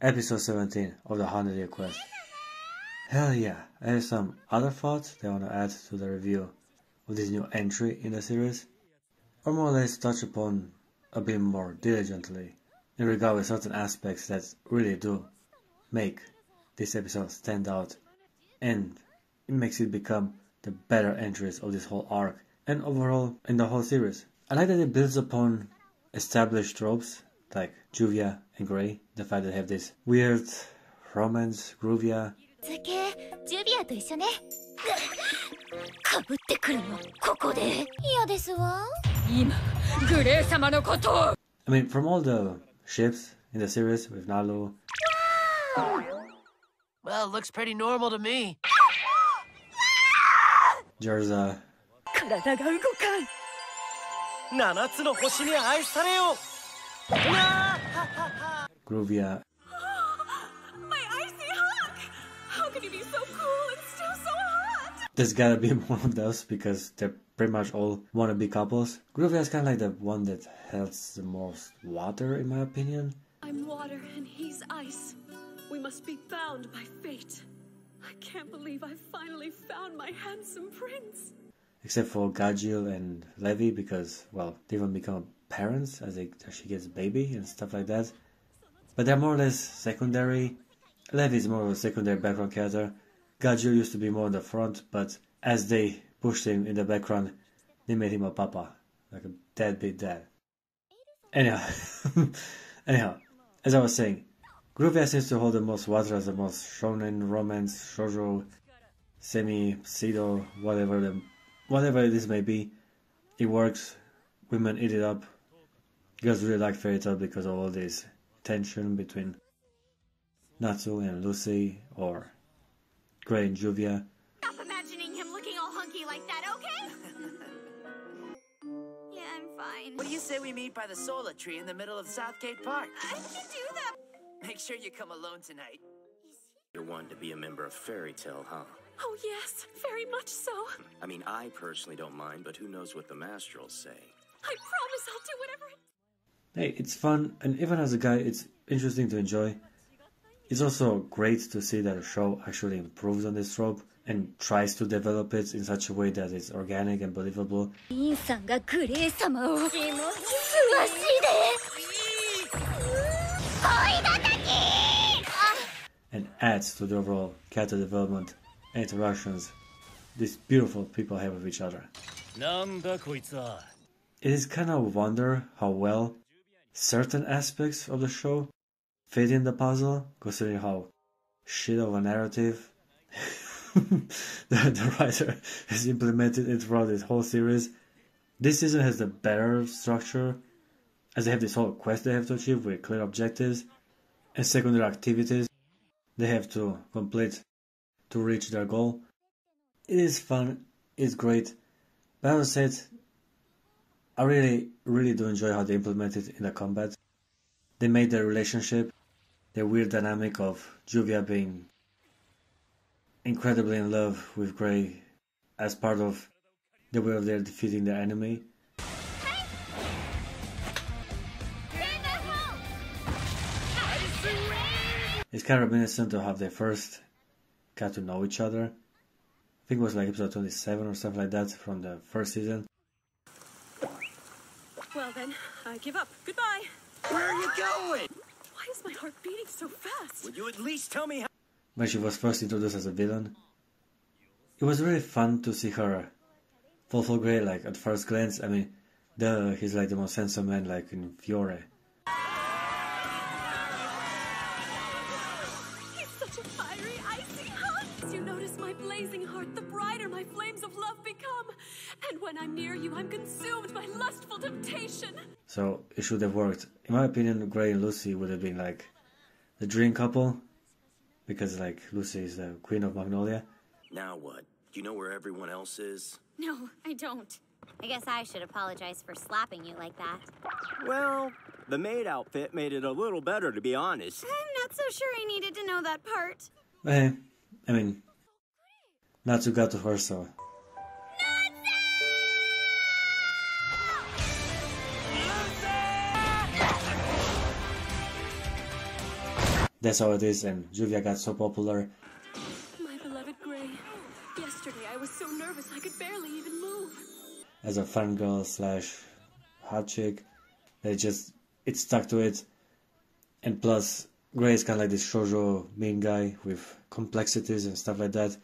Episode 17 of the 100 Year Quest. Hell yeah, I have some other thoughts that I want to add to the review of this new entry in the series, or more or less touch upon a bit more diligently in regard with certain aspects that really do make this episode stand out and it makes it become the better entries of this whole arc and overall in the whole series. I like that it builds upon established tropes like Juvia and Grey, the fact that they have this weird romance, Gruvia. ジュビアと一緒ねかぶってくるのここで嫌ですわ今グレー様のことを I mean from all the ships in the series with Nalu. Well looks pretty normal to me. Jerza. 体が動かん七つの星に愛されよう Gruvia, My icy hawk! How can you be so cool and still so hot? there's gotta be more of those because they're pretty much all wannabe couples. Gruvia is kind of like the one that has the most water, in my opinion. I'm water and he's ice. We must be bound by fate. I can't believe I finally found my handsome prince. except for Gajeel and Levy because well they even become parents as, they, as she gets baby and stuff like that. But they're more or less secondary. Levy is more of a secondary background character. Gajeel used to be more in the front, but as they pushed him in the background, they made him a papa, like a deadbeat dad. Anyhow, anyhow, as I was saying, Gruvia seems to hold the most water as the most shonen, romance, shoujo, semi, pseudo, whatever the whatever this may be, it works. Women eat it up. Girls really like Fairy Tail because of all this tension between Natsu and Lucy, or Gray and Juvia. Stop imagining him looking all hunky like that, okay? yeah, I'm fine. What do you say we meet by the solar tree in the middle of Southgate Park? I can do that. Make sure you come alone tonight. You're one to be a member of Fairy Tail, huh? Oh, yes, very much so. I mean, I personally don't mind, but who knows what the Master will say? I promise I'll do whatever it Hey, it's fun, and even as a guy, it's interesting to enjoy. It's also great to see that a show actually improves on this trope and tries to develop it in such a way that it's organic and believable. and adds to the overall character development and interactions these beautiful people have with each other. It is kind of a wonder how well certain aspects of the show fit in the puzzle, considering how shit of a narrative the, the writer has implemented it throughout this whole series. This season has the better structure, as they have this whole quest they have to achieve with clear objectives and secondary activities they have to complete to reach their goal. It is fun, it's great, but I said, I really, really do enjoy how they implement it in the combat. They made their relationship, the weird dynamic of Juvia being incredibly in love with Gray as part of the way of their defeating the enemy. It's kind of reminiscent to have they first got to know each other. I think it was like episode 27 or something like that from the first season. Well then, I give up. Goodbye. Where are you going? Why is my heart beating so fast? Would you at least tell me how? when she was first introduced as a villain. It was really fun to see her uh, fall for Grey, like at first glance. I mean, duh, he's like the most handsome man, like in Fiore. Such a fiery, icy hot. As you notice my blazing heart, the brighter my flames of love become. And when I'm near you, I'm consumed by lustful temptation. So it should have worked. In my opinion, Grey and Lucy would have been like the dream couple, because like Lucy is the queen of Magnolia. Now what? Do you know where everyone else is? No, I don't. I guess I should apologize for slapping you like that. Well, the maid outfit made it a little better, to be honest. I'm not so sure I needed to know that part. Eh, I mean, not Natsu got to her, so that's how it is, and Juvia got so popular. My beloved Gray. Yesterday I was so nervous I could barely even move. as a fun girl slash hot chick. They just it stuck to it. And plus, Gray is kind of like this shoujo main guy with complexities and stuff like that.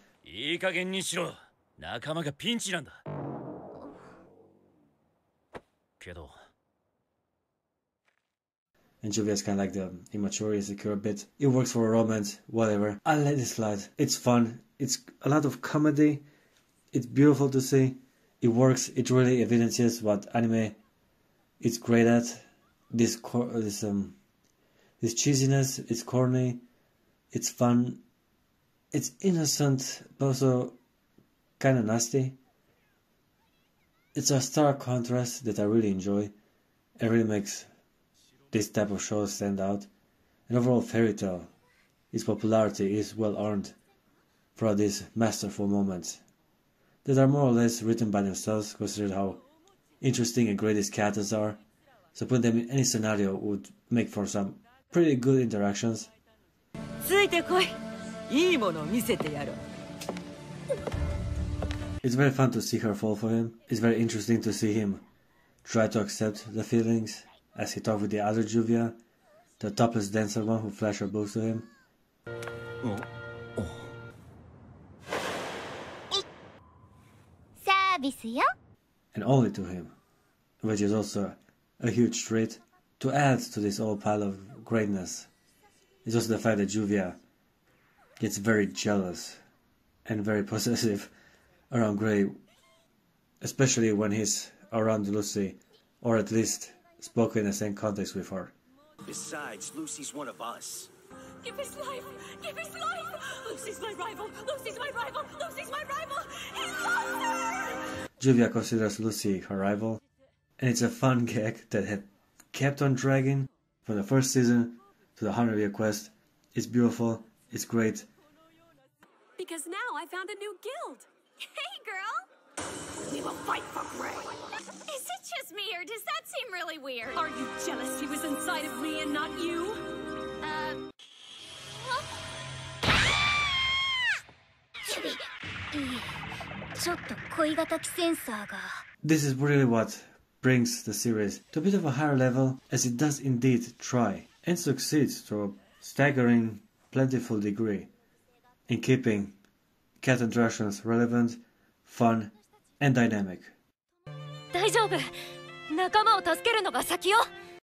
And Julia kind of like the immature, insecure bit. It works for a romance, whatever. I let it slide. It's fun. It's a lot of comedy. It's beautiful to see. It works. It really evidences what anime is great at this this um this cheesiness. It's corny. It's fun. It's innocent, but also kind of nasty. It's a stark contrast that I really enjoy. It really makes this type of show stand out. And overall, Fairy Tail, its popularity is well earned for these masterful moments that are more or less written by themselves, considering how interesting and great these characters are So putting them in any scenario would make for some pretty good interactions. ついてこいいいものを見せてやろう It's very fun to see her fall for him. It's very interesting to see him try to accept the feelings as he talked with the other Juvia, the topless dancer one who flashed her boobs to him. サービスよ and only to him, which is also a huge treat. To add to this whole pile of greatness is also the fact that Juvia gets very jealous and very possessive around Gray, especially when he's around Lucy, or at least spoken in the same context with her. Besides, Lucy's one of us. Give his life! Give his life! Lucy's my rival! Lucy's my rival! Lucy's my rival! He loves her! Juvia considers Lucy her rival, and it's a fun gag that had kept on dragging from the first season to the 100 year quest. It's beautiful, it's great. Because now I found a new guild. Hey, girl! We will fight for Grey. Is it just me, or does that seem really weird? Are you jealous he was inside of me and not you? Uh. Eh, this is really what brings the series to a bit of a higher level, as it does indeed try and succeeds to a staggering, plentiful degree in keeping cat interactions relevant, fun, and dynamic. 大丈夫仲間を助けるのが先よ